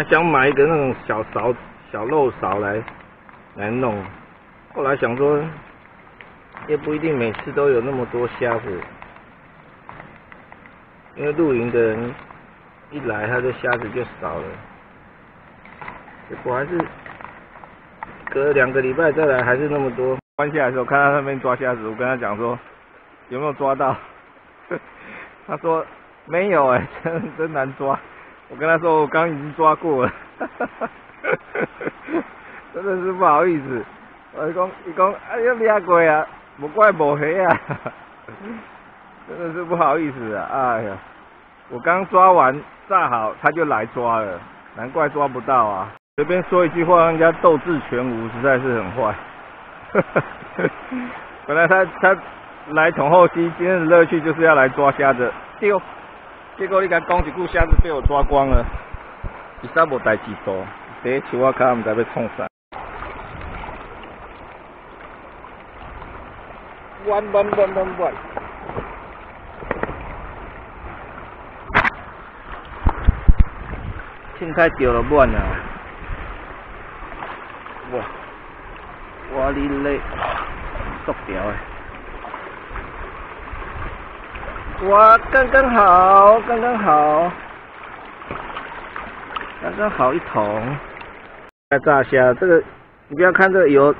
还想买一个那种小勺、小漏勺来来弄，后来想说，也不一定每次都有那么多虾子，因为露营的人一来，他的虾子就少了。结果还是隔两个礼拜再来，还是那么多。关下来的时候，看到那边抓虾子，我跟他讲说，有没有抓到？他说没有哎，真真难抓。我跟他说我刚已经抓过了，真的是不好意思。我讲，伊讲，哎呀，抓过啊，不怪无黑啊，真的是不好意思啊，哎呀，我刚抓完炸好，他就来抓了，难怪抓不到啊。随便说一句话，让人家斗志全无，实在是很坏。本来他他来统后期，今天的乐趣就是要来抓虾子，丢。结果你甲讲一句虾子被我抓光了，其他无代志做，第一树仔卡毋知要创啥。弯弯弯弯弯，凊彩钓了满啊！哇，我哩嘞，缩条诶！哇，刚刚好，刚刚好，刚刚好一桶。炸虾，这个你不要看这个油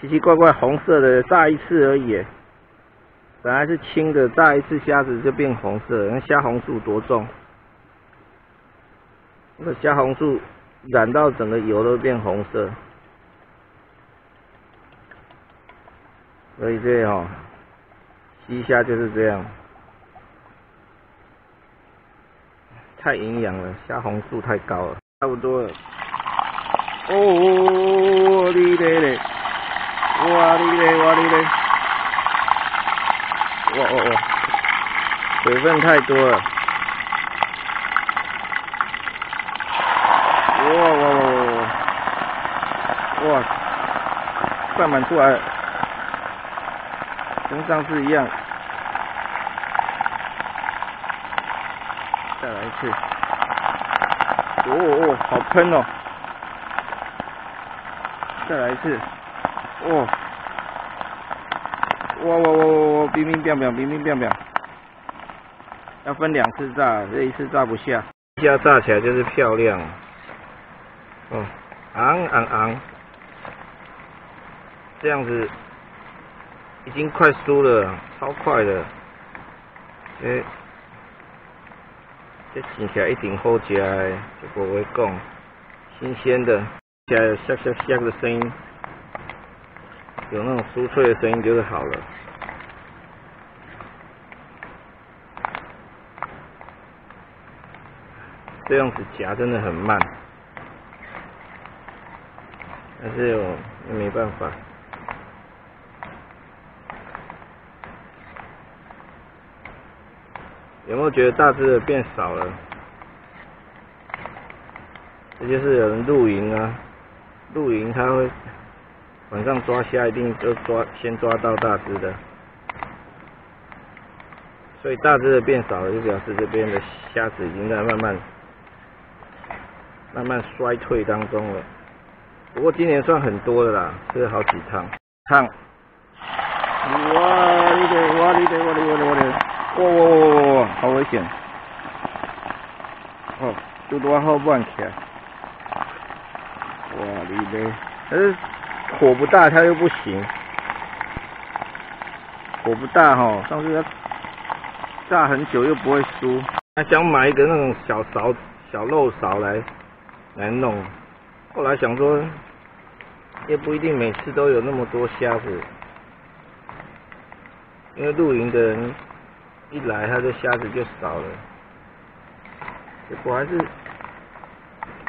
奇奇怪怪红色的，炸一次而已。本来是青的，炸一次虾子就变红色。那虾红素多重？那虾红素染到整个油都变红色。所以这哦，西虾就是这样。太营养了，虾红素太高了，差不多了。哦，你嘞嘞，哇你嘞哇你嘞，哇哦哦，水分太多了。哇哇哇哇哇，散满出来，跟上次一样。再来一次，哦哦，好喷哦！再来一次，哦，哇哇哇哇哇，冰冰冰冰，冰冰冰冰，要分两次炸，这一次炸不下，一下炸起来就是漂亮，哦，昂昂昂，这样子已经快酥了，超快的，哎。这吃起来一定好食的，就不会讲新鲜的，起来唰唰唰的声音，有那种酥脆的声音就是好了。这样子夹真的很慢，但是有没办法。有没有觉得大只的变少了？这就是有人露营啊，露营他会晚上抓虾，一定就抓先抓到大只的，所以大只的变少了，就表示这边的虾子已经在慢慢慢慢衰退当中了。不过今年算很多的啦，吃了好几趟。趟，哇你的哇你的哇你的哇你的。哇哇哇哇哇！好危险！哦，都多好乱起来！哇你嘞！但是火不大，它又不行。火不大哈，上次要炸很久又不会酥。还想买一个那种小勺、小漏勺来来弄，后来想说，也不一定每次都有那么多虾子，因为露营的人。一来，它的虾子就少了。结果还是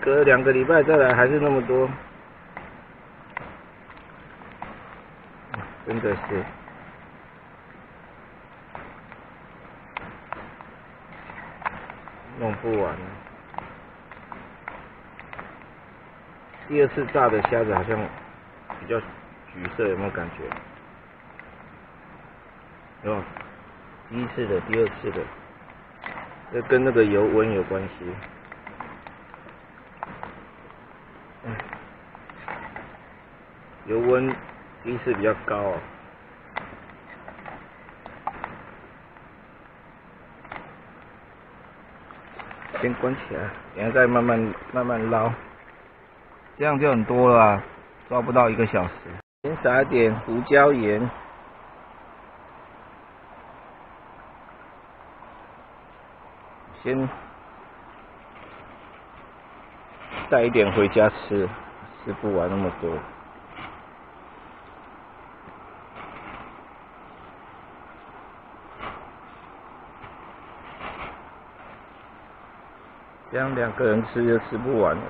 隔两个礼拜再来，还是那么多。真的是弄不完。第二次炸的虾子好像比较橘色，有没有感觉？有。第一次的，第二次的，这跟那个油温有关系。油温第一次比较高哦，先关起来，然后再慢慢慢慢捞，这样就很多了，抓不到一个小时。先撒点胡椒盐。先带一点回家吃，吃不完那么多。这样两个人吃就吃不完了。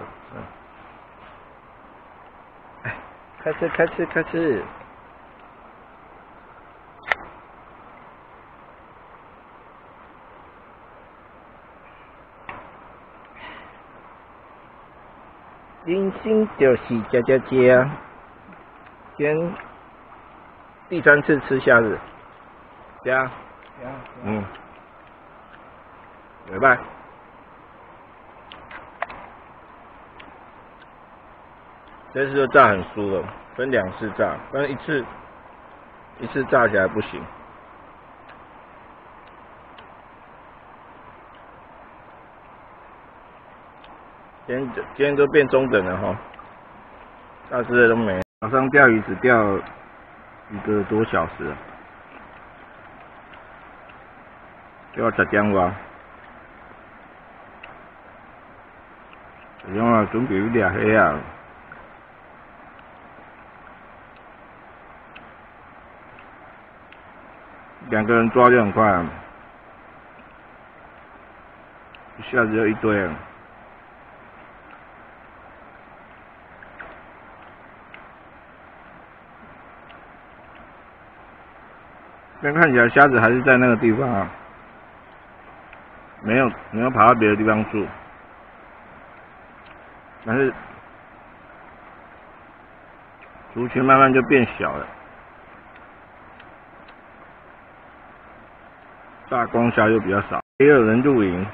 哎，开吃开吃开吃。人生就是加加加。先第三次吃虾子，加，嗯，拜拜。这次就炸很酥了，分两次炸，但是一次一次炸起来不行。今天今天都变中等了哈，大只的都没。早上钓鱼只钓一个多小时，钓浙江吧？浙江啊，准备有俩黑啊。两个人抓就很快，一下子就一堆了。但看起来虾子还是在那个地方啊，没有没有跑到别的地方住，但是族群慢慢就变小了。大光虾又比较少，也有人露营。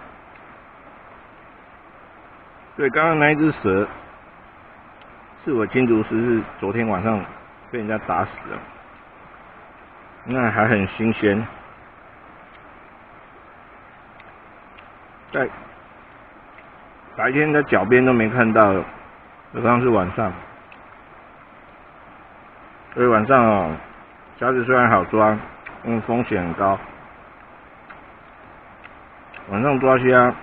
对，刚刚那一只蛇，是我金竹师是昨天晚上被人家打死了，那还很新鲜。在白天的脚边都没看到，何况是晚上。所以晚上哦，虾子虽然好抓，因为风险很高。晚上抓虾，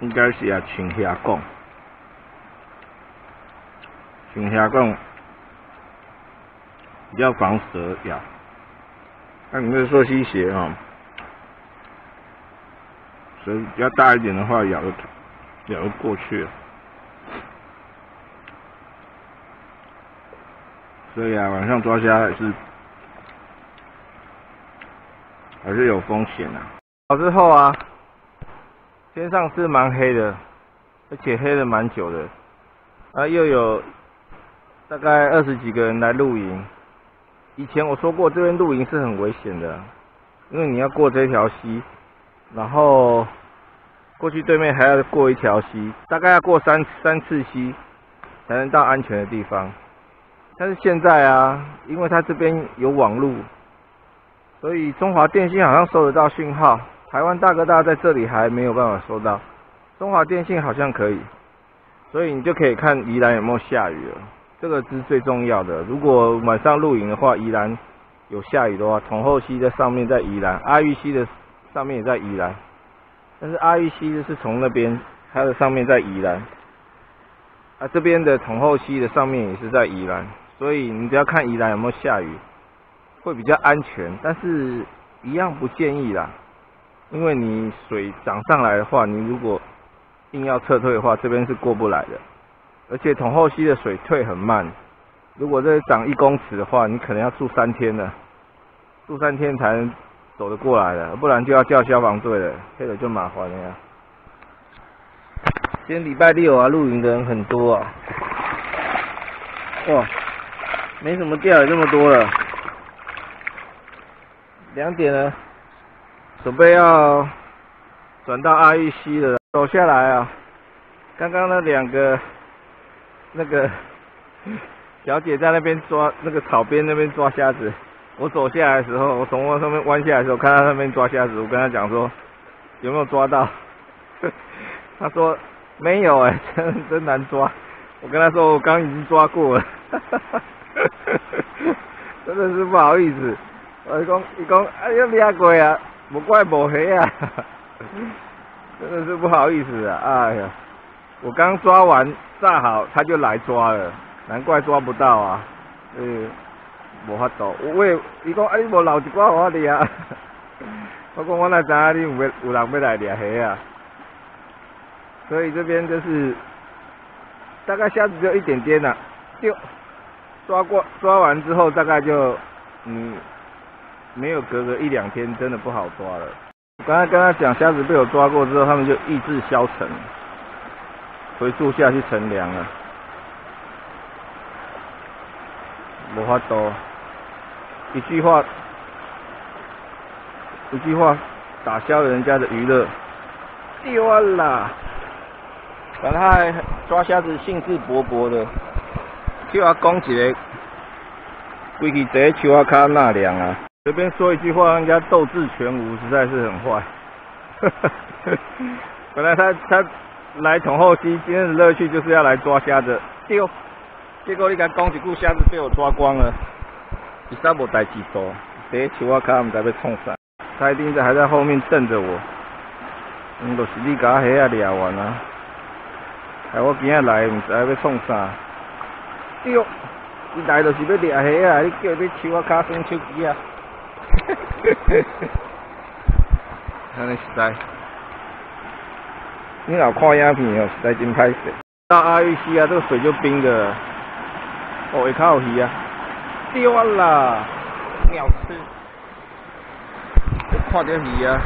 应该是要请虾贡，请虾贡比较防蛇咬。那你那说吸血啊，蛇比较大一点的话，咬的咬得过去了。所以啊，晚上抓虾还是还是有风险啊。好之后啊，天上是蛮黑的，而且黑了蛮久的。啊，又有大概二十几个人来露营。以前我说过，这边露营是很危险的，因为你要过这条溪，然后过去对面还要过一条溪，大概要过三三次溪才能到安全的地方。但是现在啊，因为它这边有网路，所以中华电信好像收得到讯号。台湾大哥大在这里还没有办法收到，中华电信好像可以，所以你就可以看宜兰有没有下雨了，这个是最重要的。如果晚上露营的话，宜兰有下雨的话，统后溪在上面在宜兰，阿玉溪的上面也在宜兰，但是阿玉溪是从那边，它的上面在宜兰，啊这边的统后溪的上面也是在宜兰，所以你只要看宜兰有没有下雨，会比较安全，但是一样不建议啦。因为你水涨上来的话，你如果硬要撤退的话，这边是过不来的。而且统后溪的水退很慢，如果这涨一公尺的话，你可能要住三天了，住三天才能走得过来的，不然就要叫消防队了，这个就麻烦了呀。今天礼拜六啊，露营的人很多啊。哇，没什么钓，这么多了。两点了。准备要转到阿玉溪了，走下来啊！刚刚那两个那个 小姐在那边抓那个草边那边抓虾子，我走下来的时候，我从我上面弯下来的时候，看到那边抓虾子，我跟她讲说有没有抓到？她说没有哎，真真难抓。我跟她说我刚已经抓过了，真的是不好意思。我讲，伊讲，哎呀，抓过啊，不怪无黑啊，真的是不好意思啊，哎呀，我刚抓完炸好，他就来抓了。难怪抓不到啊！呃，无法度。喂，伊讲啊，你无留一寡我哩啊？我讲我哪知影你有有人要来掠虾啊？所以这边就是大概虾子就一点点啦，就抓过抓完之后，大概就嗯没有隔个一两天，真的不好抓了。刚才跟他讲，虾子被我抓过之后，他们就意志消沉，回树下去乘凉了。无法度，一句话，一句话打消了人家的娱乐，丢啦！本来还抓虾子兴致勃勃的，就要讲一个，规气在树啊卡纳凉啊！随便说一句话，人家斗志全无，实在是很坏。本来他他来统后期，今天的乐趣就是要来抓虾子，丢。结果你甲讲一句，虾子被我抓光了，伊啥无代志做，在树仔卡毋知要创啥，他一定在还在后面瞪着我，嗯，就是你甲虾仔掠完啊，害我今仔来毋知要创啥，哟，伊来就是要掠虾啊，你叫伊要树仔卡耍手机啊，嘿嘿嘿嘿，安尼实在，你老看影片哦，实在真歹势，到阿玉溪啊，这个水就冰的。哦，一靠鱼啊，丢啦，鸟吃，看到鱼啊，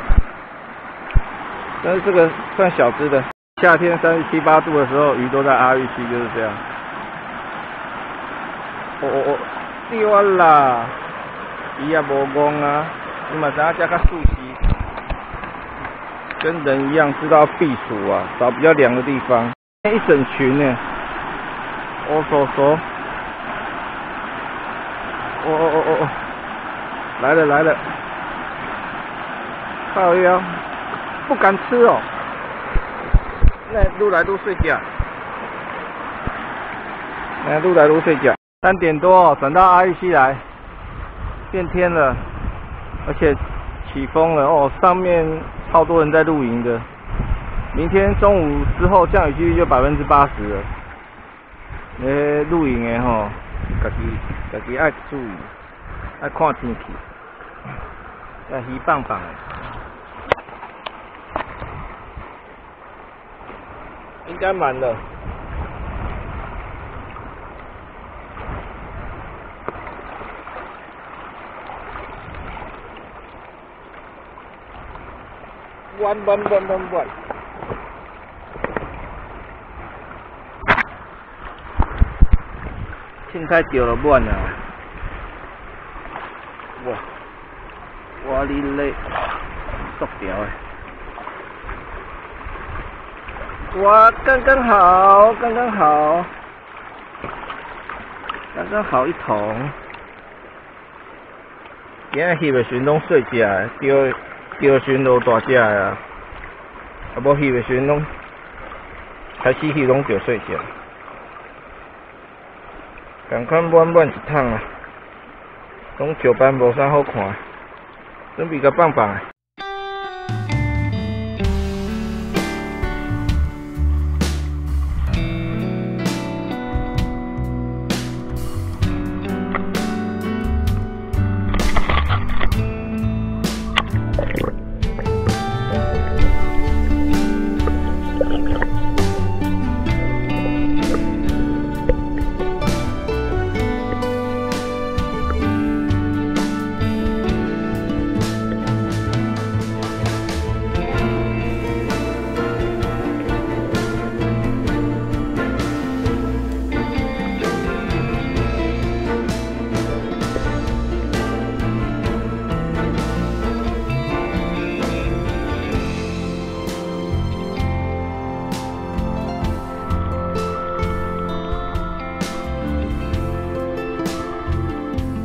但是这个算小只的。夏天三十七八度的时候，鱼都在阿玉溪就是这样。哦哦哦，丢啦，鱼也无光啊，你嘛知影加较熟悉，跟人一样知道避暑啊，找比较凉的地方。一整群呢，哦嗦嗦。哦哦哦哦哦，来了来了，靠腰，不敢吃哦，那撸来撸睡觉，那撸来撸睡觉。三点多转到阿玉西来，变天了，而且起风了哦，上面超多人在露营的。明天中午之后降雨几率就百分之八十了，那露营的吼。家己家己爱注意，爱看天气，要鱼棒棒的，应该满了。弯弯弯弯弯。青菜钓了满啊！哇，哇哩嘞，塑条诶！哇，刚刚好，刚刚好，刚刚好一桶。今日翕的时拢细只，钓钓船都大只啊！啊，无去的时拢开始去拢钓细只。同款满满一桶啊！拢石斑无啥好看，准备甲放放。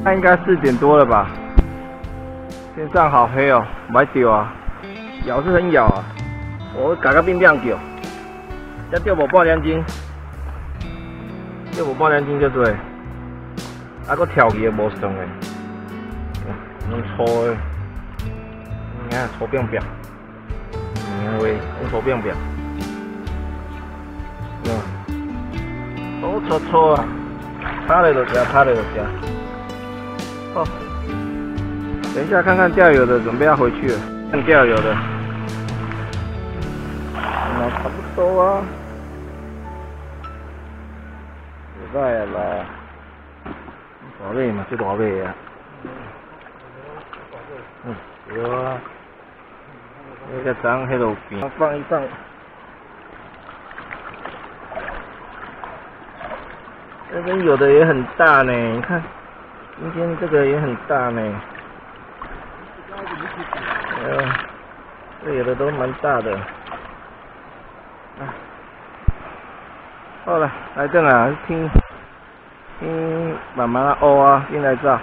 那应该四点多了吧？天上好黑哦，买钓啊，咬是很咬啊，我搞个冰冰钓，要钓无半两斤，钓无半两斤就对，啊个跳鱼也无算的，弄粗的，你看粗扁扁，你看喂，弄粗扁扁，嗯，粗粗粗啊，拍了就吃，拍了就吃，好。等一下，看看钓友的，准备要回去了。看钓友的，那差不多啊。现在啦，大尾嘛，最大尾啊。嗯，有啊。那个张喺度边，放一放。这边有的也很大呢，你看，今天这个也很大呢。呃，这有的都蛮大的。好了，来这啊，听听慢慢的哦啊，进来照。